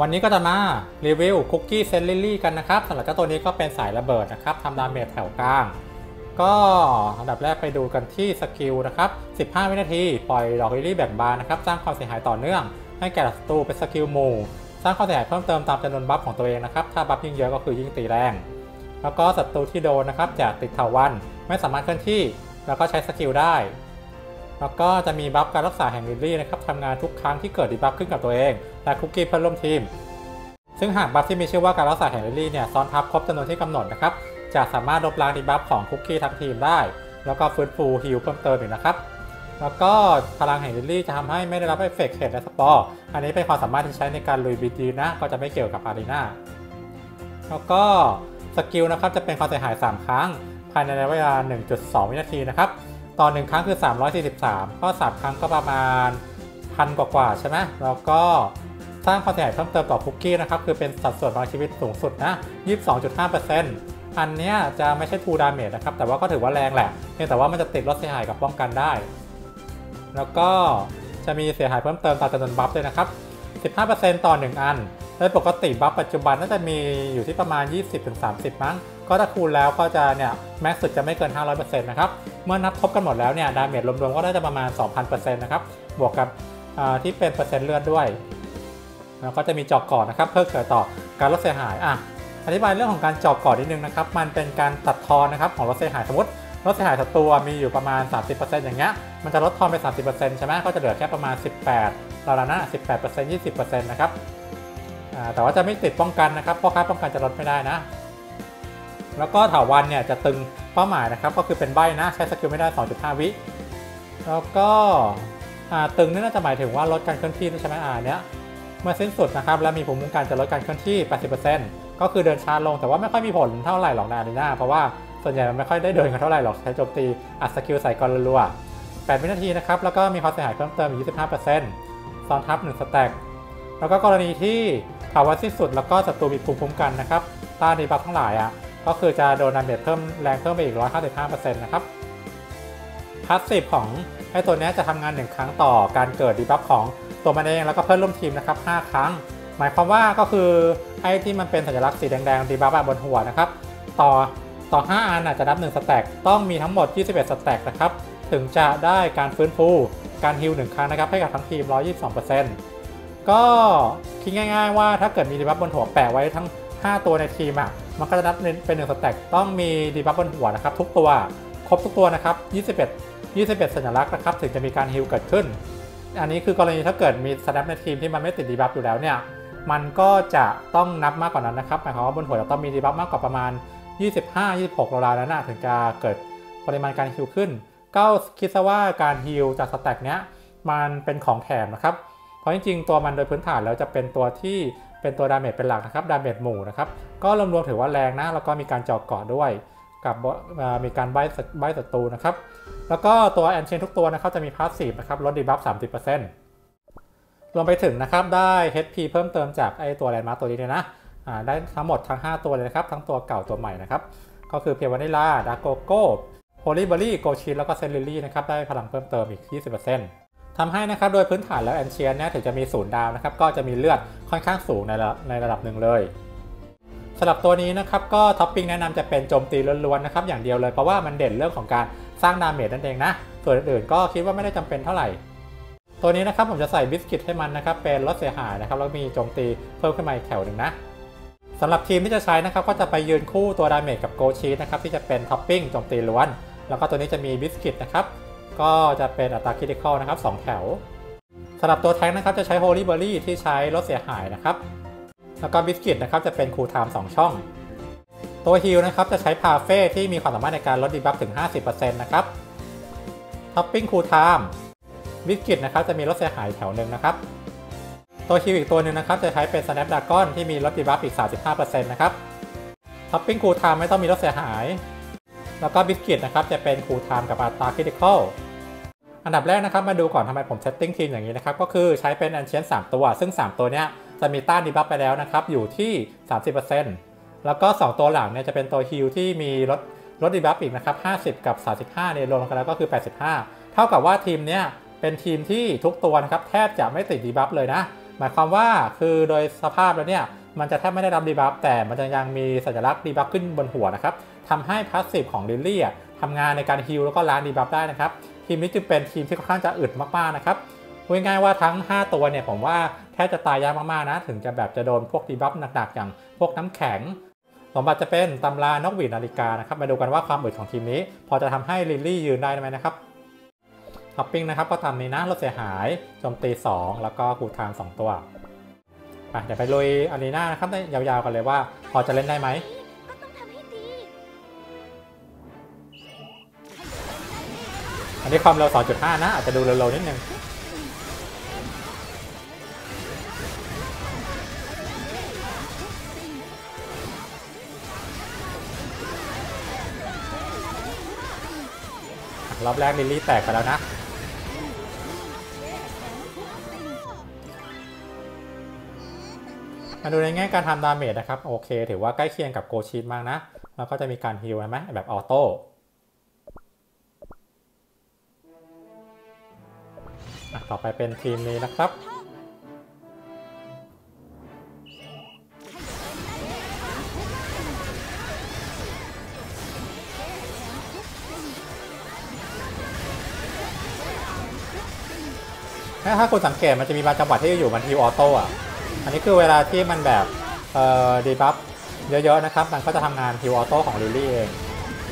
วันนี้ก็จะมารีวิวคุกกี้เซนต์ลิลลี่กันนะครับสำหรับเจ้าตัวนี้ก็เป็นสายระเบิดนะครับทำ damage แถวกลาง ก็อันดับแรกไปดูกันที่ skill นะครับ 15 วินาที ปล่อยดอกลิลี่เบ่งบานนะครับสร้างความเสียหายต่อเนื่อง ให้แก่ศัตรูเป็น skill หมู่ สร้างความเสียหายเพิ่มเติมตามจำนวน buff ของตัวเองนะครับ ถ้า buff ยิ่งเยอะก็คือยิ่งตีแรง แล้วก็ศัตรูที่โดนนะครับจะติดเถาวัลย์ไม่สามารถเคลื่อนที่ แล้วก็ใช้ skill ได้ แล้วก็จะมี buff การรักษาแห่งลิลลี่นะครับทำงานทุกครั้งที่เกิด debuff ขึ้นกับตัวเอง และคุกกี้เพื่อนร่วมทีม ซึ่งหาก buff ที่มีชื่อว่าการรักษาแห่งลิลลี่เนี่ยซ้อนทับครบจำนวนที่กำหนดนะครับจะสามารถลบล้าง debuff ของคุกกี้ทั้งทีมได้ แล้วก็ฟื้นฟู heal เพิ่มเติมอีกนะครับแล้วก็พลังแห่งลิลลี่จะทำให้ไม่ได้รับเห็ดและสปอร์ อันนี้เป็นความสามารถที่ใช้ในการลุยบีจีนะ ก็จะไม่เกี่ยวกับ arena แล้วก็ skill นะครับจะเป็นความเสียหาย 3 ครั้ง ภายในระยะเวลา 1.2 วินาทีนะครับ ต่อ1ครั้งคือ 343 ก็ 3 ครั้งก็ประมาณพันกว่าๆใช่ไหมแล้วก็สร้างความเสียหายเพิ่มเติมต่อคุกกี้นะครับ คือเป็นสัดส่วนพลังชีวิตสูงสุดนะ 22.5%อันเนี้ยจะไม่ใช่ true damage นะครับ แต่ว่าก็ถือว่าแรงแหละเพียงแต่ว่ามันจะติดลดเสียหายกับป้องกันได้ แล้วก็จะมีเสียหายเพิ่มเติมตามจำนวน buff ด้วยนะครับ 15%ต่อ 1 อัน โดยปกติ buff ปัจจุบันน่าจะมีอยู่ที่ประมาณ 20-30 มั้ง ก็ถ้าคูณแล้วก็จะเนี่ยmax สุดจะไม่เกิน 500%นะครับ เมื่อนับทบกันหมดแล้วเนี่ย damage รวมๆก็ได้จะประมาณ 2,000%นะครับบวกกับที่เป็นเปอร์เซ็นต์เลือดด้วย แล้วก็จะมีเจาะเกราะนะครับ เพิ่มเกิดต่อการลดเสียหายอะอธิบายเรื่องของการเจาะเกราะนิดนึงนะครับ มันเป็นการตัดทอนนะครับของลดเสียหายสมมติลดเสียหายศัตรูมีอยู่ประมาณ 30%อย่างเงี้ย มันจะลดทอนไป 30%ใช่ไหมก็จะเหลือแค่ประมาณ 18เราละนะ18% 20%นะครับแต่ว่าจะไม่ติดป้องกันนะครับ เพราะค่าป้องกันจะลดไม่ได้นะ แล้วก็เถาวัลย์เนี่ยจะตรึงเป้าหมายนะครับ ก็คือเป็นใบ้นะใช้ skill ไม่ได้ 2.5 วิ แล้วก็ตรึงนี่น่าจะหมายถึงว่าลดการเคลื่อนที่ใช่ไหมอ่าเนี้ยเมื่อสิ้นสุดนะครับ แล้วมีภูมิคุ้มกันจะลดการเคลื่อนที่ 80%ก็คือเดินช้าลงแต่ว่าไม่ค่อยมีผลเท่าไหร่หรอกใน arena เพราะว่าส่วนใหญ่มันไม่ค่อยได้เดินกันเท่าไหร่หรอกใช้โจมตีอัด skill ใส่กรรัว8วินาทีนะครับแล้วก็มีความเสียหายเพิ่มเติมอีก 25%ซ้อนทับ1 stack แล้วก็กรณีที่ภาวะสิ้นสุดแล้วก็ศัตรูมีภูมิคุ้มกันนะครับต้าน debuff ทั้งหลายอะ ก็คือจะโดน damage เพิ่มแรงเพิ่มไปอีก 155%นะครับ passive ของไอ้ตัวนี้จะทำงาน 1 ครั้งต่อการเกิด debuff ของตัวมันเองแล้วก็เพื่อนร่วมทีมนะครับ 5 ครั้ง หมายความว่าก็คือไอ้ที่มันเป็นสัญลักษณ์สีแดงๆ debuff บนหัวนะครับ ต่อต่อ 5 อันอาจจะนับ 1 stack ต้องมีทั้งหมด 21 stack นะครับ ถึงจะได้การฟื้นฟูการ heal 1ครั้งนะครับ ให้กับทั้งทีม 122%ก็คิดง่าย ๆ ว่าถ้าเกิดมี debuff บนหัวแปะไว้ทั้ง 5 ตัวในทีมอะ มันก็จะนับเป็น1 stack ต้องมี debuff บนหัวนะครับ ทุกตัวครบทุกตัวนะครับ21 21 สัญลักษณ์นะครับ ถึงจะมีการ heal เกิดขึ้น อันนี้คือกรณีถ้าเกิดมีสแนปในทีมที่มันไม่ติด debuff อยู่แล้วเนี่ยมันก็จะต้องนับมากกว่านั้นนะครับหมายความว่าบนหัวจะต้องมี debuff มากกว่าประมาณ 25-26ราวๆนั้นนะถึงจะเกิดปริมาณการ heal ขึ้นก็คิดซะว่าการ heal จาก stack เนี้ยมันเป็นของแถมนะครับ เพราะจริงๆ ตัวมันโดยพื้นฐานแล้วจะเป็นตัวที่ เป็นตัว damage เป็นหลักนะครับ damage หมู่นะครับก็รวมๆถือว่าแรงนะแล้วก็มีการเจาะเกราะด้วย กับมีการใบ้ใบ้ศัตรูนะครับแล้วก็ตัว Ancient ทุกตัวนะครับจะมี passive นะครับลด debuff 30%รวมไปถึงนะครับได้ HP เพิ่มเติมจากไอตัว landmark ตัวนี้เลยนะได้ทั้งหมดทั้ง 5 ตัวเลยนะครับ ทั้งตัวเก่าตัวใหม่นะครับ ก็คือเพียววานิลลาดาร์กโกโก้โฮลี่เบอร์รี่โกลด์ชีสแล้วก็เซนต์ลิลลี่นะครับได้พลังเพิ่มเติมอีก 20% ทำให้นะครับโดยพื้นฐานแล้ว Ancient เนี่ยถึงจะมีศูนย์ดาวนะครับก็จะมีเลือดค่อนข้างสูงในระในระดับหนึ่งเลยสำหรับตัวนี้นะครับก็ท็อปปิ้งแนะนำจะเป็นโจมตีล้วนๆนะครับอย่างเดียวเลยเพราะว่ามันเด่นเรื่องของการสร้าง damage นั่นเองนะส่วนอื่นๆก็คิดว่าไม่ได้จำเป็นเท่าไหร่ ตัวนี้นะครับผมจะใส่ biscuit ให้มันนะครับเป็นลดเสียหายนะครับแล้วมีโจมตีเพิ่มขึ้นมาอีกแถวหนึ่งนะสำหรับทีมที่จะใช้นะครับก็จะไปยืนคู่ตัว damage กับโกลด์ชีสนะครับที่จะเป็นท็อปปิ้งโจมตีล้วน แล้วก็ตัวนี้จะมี biscuit นะครับ ก็จะเป็นอัตรา critical นะครับ 2 แถวสำหรับตัวแท้งนะครับจะใช้โฮลี่เบอร์รี่ที่ใช้ลดเสียหายนะครับ แล้วก็ biscuit นะครับจะเป็น cool time 2ช่อง ตัว heal นะครับจะใช้พาเฟ่ที่มีความสามารถในการลด debuff ถึง 50%นะครับ topping cool time biscuit นะครับจะมีลดเสียหายแถวหนึ่งนะครับ ตัว heal อีกตัวหนึ่งนะครับจะใช้เป็น Snapdragon ที่มีลด debuff อีก 35%นะครับ topping cool time ไม่ต้องมีลดเสียหาย แล้วก็ biscuit นะครับจะเป็น cool time กับอัตรา critical อันดับแรกนะครับมาดูก่อนทำไมผม setting ทีมอย่างนี้นะครับก็คือใช้เป็น Ancient 3 ตัว ซึ่ง 3 ตัวเนี้ยจะมีต้าน debuff ไปแล้วนะครับอยู่ที่ 30%แล้วก็ 2 ตัวหลังเนี่ยจะเป็นตัว heal ที่มีลดลด debuff อีกนะครับ50 กับ 35เนี่ยรวมกันแล้วก็คือ 85 เท่ากับว่าทีมเนี้ยเป็นทีมที่ทุกตัวนะครับแทบจะไม่ติด debuff เลยนะ หมายความว่าคือโดยสภาพแล้วเนี่ย มันจะแทบไม่ได้รับ debuff แต่มันจะยังมีสัญลักษณ์ debuff ขึ้นบนหัวนะครับทำให้ passive ของลิลลี่ทำงานในการ heal แล้วก็ล้าง debuff ได้นะครับ ทีมนี้จึงเป็นทีมที่ค่อนข้างจะอึดมากๆนะครับพูดง่ายๆว่าทั้ง 5 ตัวเนี่ยผมว่าแทบจะตายยากมากๆนะ ถึงจะแบบจะโดนพวก debuff หนักๆ อย่างพวกน้ำแข็งสมบัติจะเป็นตำรานกหวีดนาฬิกานะครับ มาดูกันว่าความอึดของทีมนี้ พอจะทำให้ลิลลี่ยืนได้ไหมนะครับท็อปปิ้งนะครับก็ทำงี้นะลดเสียหายโจมตี 2 แล้วก็ cooldown 2ตัว ไปเดี๋ยวไปลุย arena นะครับได้ยาวๆกันเลยว่า พอจะเล่นได้ไหมอันนี้ความเร็ว 2.5 นะ อาจจะดูเร็วๆนิดนึงรอบแรกลิลลี่แตกไปแล้วนะ มาดูในแง่การทำ damage นะครับ โอเค ถือว่าใกล้เคียงกับโกชีสมากนะ แล้วก็จะมีการ heal ใช่ไหมแบบ auto ต่อไปเป็นทีมนี้นะครับถ้าคุณสังเกตมันจะมีบางจังหวะที่อยู่มัน heal auto อะ อันนี้คือเวลาที่มันแบบเอ่อ debuff เยอะๆนะครับ มันก็จะทำงาน heal auto ของลิลลี่เอง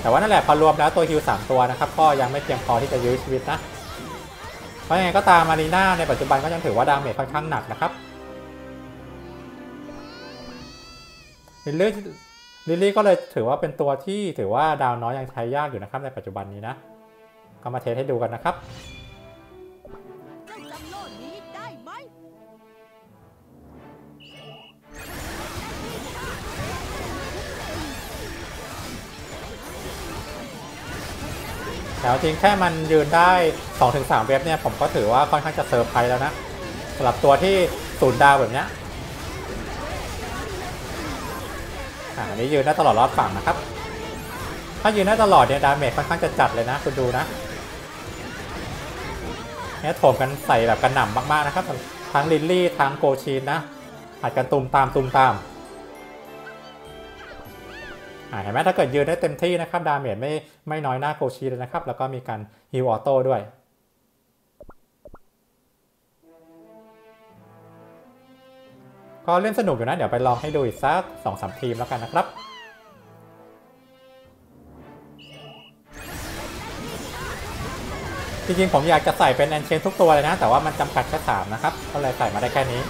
แต่ว่านั่นแหละพอรวมแล้วตัวฮิว3ตัวนะครับ ก็ยังไม่เพียงพอที่จะยื้อชีวิตนะ เพราะยังไงก็ตาม arena ในปัจจุบันก็ยังถือว่า damage ค่อนข้างหนักนะครับลิลลี่ลิลลี่ก็เลยถือว่าเป็นตัวที่ถือว่าดาวน้อยยังใช้ยากอยู่นะครับในปัจจุบันนี้นะ ก็มา test ให้ดูกันนะครับ แต่เอาจริงแค่มันยืนได้ 2-3 wave เนี่ยผมก็ถือว่าค่อนข้างจะเซอร์ไพรส์แล้วนะสำหรับตัวที่ศูนย์ดาวแบบเนี้ยอ่าอันนี้ยืนได้ตลอดรอบฝั่งนะครับ ถ้ายืนได้ตลอดเนี่ย damage ค่อนข้างจะจัดเลยนะคุณดูนะเนี่ยโถมกันใส่แบบกระหน่ำมากๆนะครับทั้งลิลลี่ทั้งโกชีสนะอัดกันตุมตามตุมตามอ่า เห็นไหมถ้าเกิดยืนได้เต็มที่นะครับ damage ไม่ไม่น้อยหน้าโกชีสเลยนะครับ แล้วก็มีการ heal auto ด้วยก็เล่นสนุกอยู่นะ เดี๋ยวไปลองให้ดูอีกสักสองสามทีมแล้วกันนะครับ จริงๆ ผมอยากจะใส่เป็น Ancient ทุกตัวเลยนะ แต่ว่ามันจำกัดแค่สามนะครับ ก็เลยใส่มาได้แค่นี้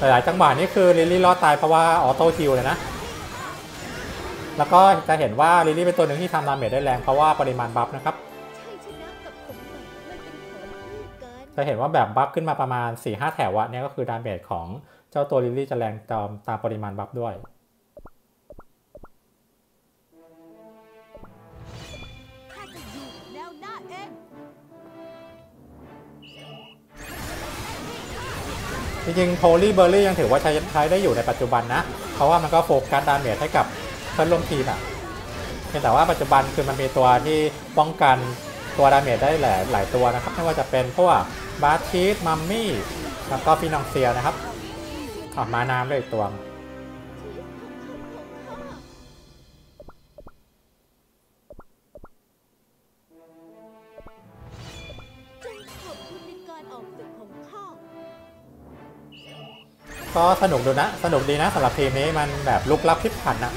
หลายๆจังหวะนี้คือลิลลี่รอดตายเพราะว่า auto heal เลยนะ แล้วก็จะเห็นว่าลิลลี่เป็นตัวหนึ่งที่ทำ damage ได้แรงเพราะว่าปริมาณ buff นะครับ จะเห็นว่าแบบ buff ขึ้นมาประมาณ4-5แถวอะเนี่ยก็คือ damage ของเจ้าตัวลิลลี่จะแรงตามตามปริมาณ buff ด้วย จริงๆฮอลลี่เบอร์รี่ยังถือว่าใช้ใช้ได้อยู่ในปัจจุบันนะ เพราะว่ามันก็โฟกัส damage ให้กับเพื่อนร่วมทีมอะเพียงแต่ว่าปัจจุบันคือมันมีตัวที่ป้องกันตัวดาเมจได้หลายหลายตัวนะครับไม่ว่าจะเป็นพวกบาร์ชีสมัมมี่แล้วก็ฟินองเซียนะครับออกมาน้ำด้วยอีกตัว ก็สนุกดูนะ สนุกดีนะสำหรับทีมนี้มันแบบลุกลับพลิกผันนะ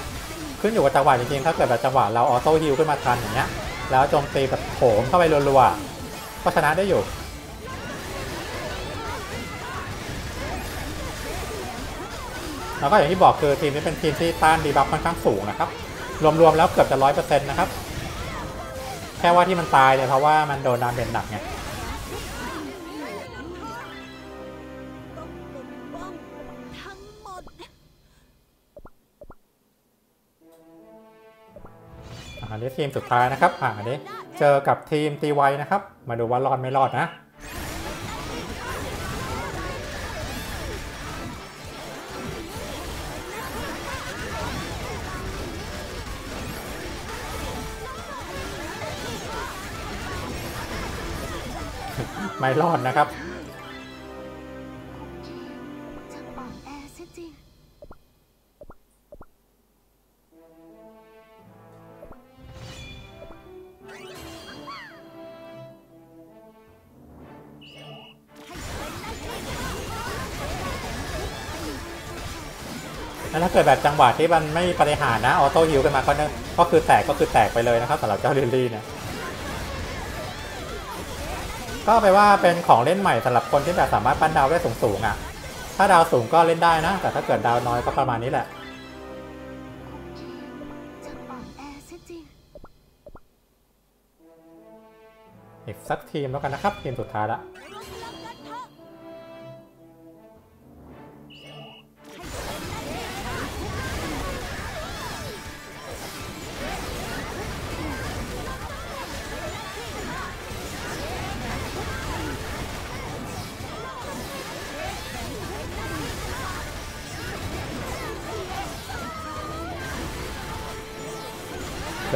ขึ้นอยู่กับจังหวะจริงๆ ถ้าเกิดแบบจังหวะเรา auto heal ขึ้นมาทันอย่างเงี้ย แล้วโจมตีแบบโถมเข้าไปรัวๆก็ชนะได้อยู่แล้วก็อย่างที่บอกคือทีมนี้เป็นทีมที่ต้าน debuff ค่อนข้างสูงนะครับ รวมๆแล้วเกือบจะร้อยเปอร์เซ็นต์นะครับ แค่ว่าที่มันตายเนี่ยเพราะว่ามันโดน damage หนักไง อันนี้ทีมสุดท้ายนะครับอ่าอันนี้เจอกับทีมตีไวนะครับ มาดูว่ารอดไม่รอดนะไม่รอดนะครับ แล้วถ้าเกิดแบบจังหวะที่มันไม่ปาฏิหาริย์นะ auto heal กันมาก็นึงก็คือแตกก็คือแตกไปเลยนะครับสำหรับเจ้าลิลลี่เนี่ยก็แปลว่าเป็นของเล่นใหม่สำหรับคนที่แบบสามารถปั้นดาวได้สูงๆอะ ถ้าดาวสูงก็เล่นได้นะ แต่ถ้าเกิดดาวน้อยก็ประมาณนี้แหละอีกสักทีมแล้วกันนะครับทีมสุดท้ายละ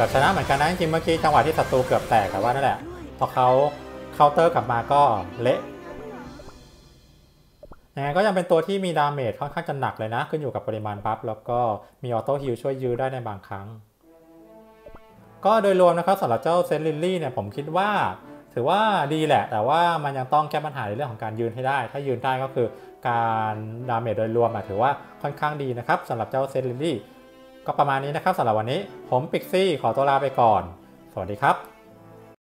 กือบชนะเหมือนกันนะจริงเมื่อกี้จังหวะที่ศัตรูเกือบแตกแต่ว่านั่นแหละพอเขาเคาน์เตอร์กลับมาก็เละยังไงก็ยังเป็นตัวที่มี damage ค่อนข้างจะหนักเลยนะ ขึ้นอยู่กับปริมาณ buff แล้วก็มี auto heal ช่วยยื้อได้ในบางครั้ง ก็โดยรวมนะครับสำหรับเจ้าเซนต์ลิลลี่เนี่ยผมคิดว่า ถือว่าดีแหละ แต่ว่ามันยังต้องแก้ปัญหาในเรื่องของการยืนให้ได้ ถ้ายืนได้ก็คือการ damage โดยรวมถือว่าค่อนข้างดีนะครับสำหรับเจ้าเซนลิลลี่ ก็ประมาณนี้นะครับสำหรับวันนี้ ผมปิกซี่ขอตัวลาไปก่อน สวัสดีครับ